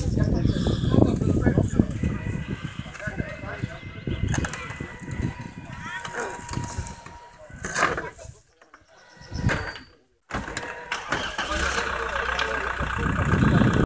Let's go.